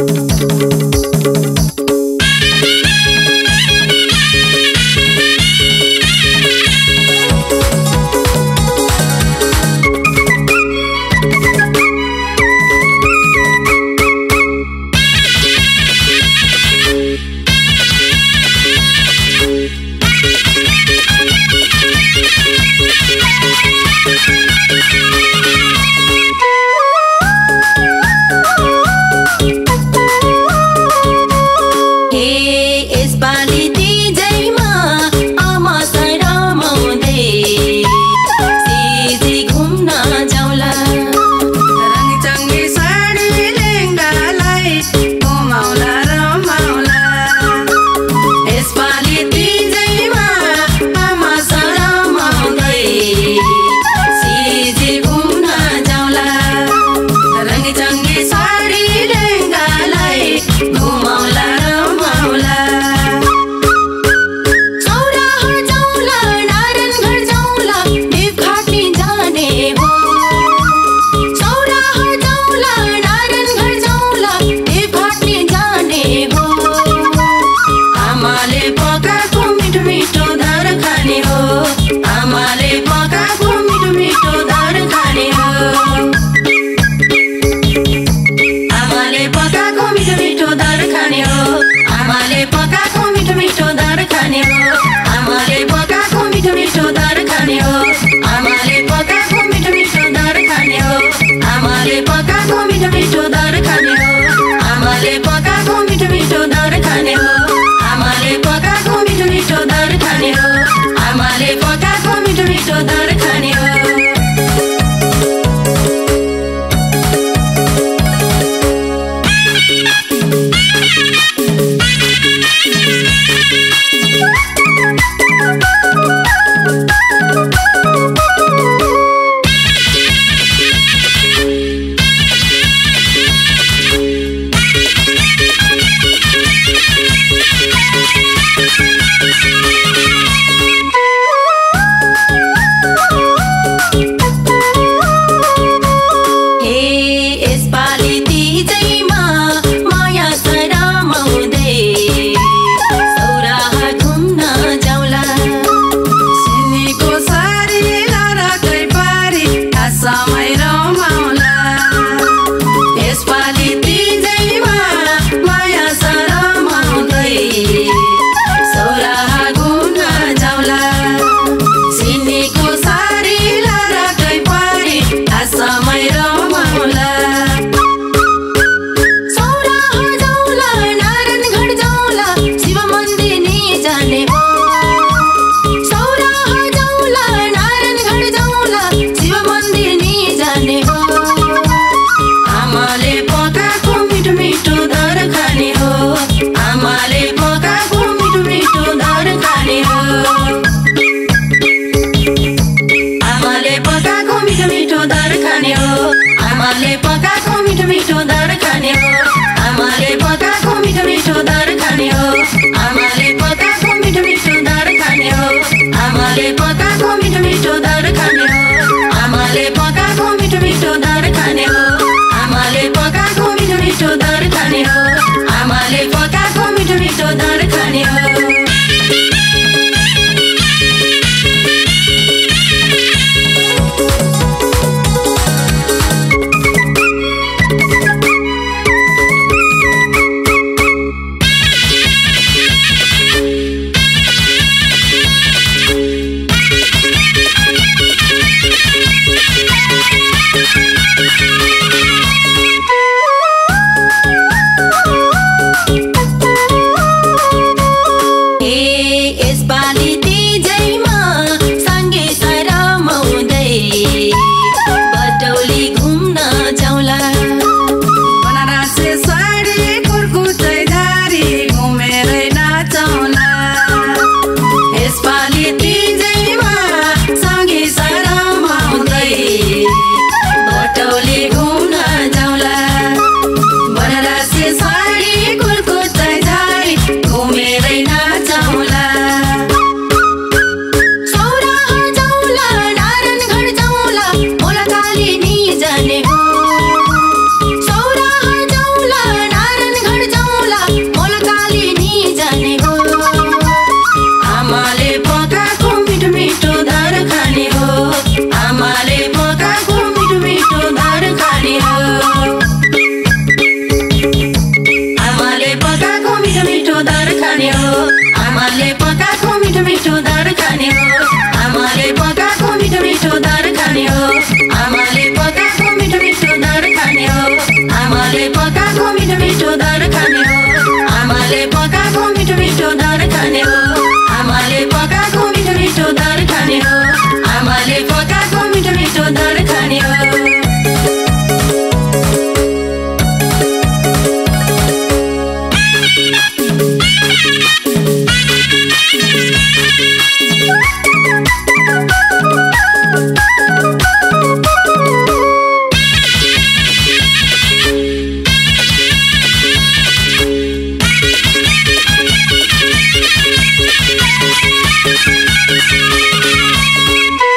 Música খানে ও। আমারে বকা কুমি তুমি সুদার খানে ও। আমারে বকা কুমি তুমি সুদার খানে ও आमाले पका Música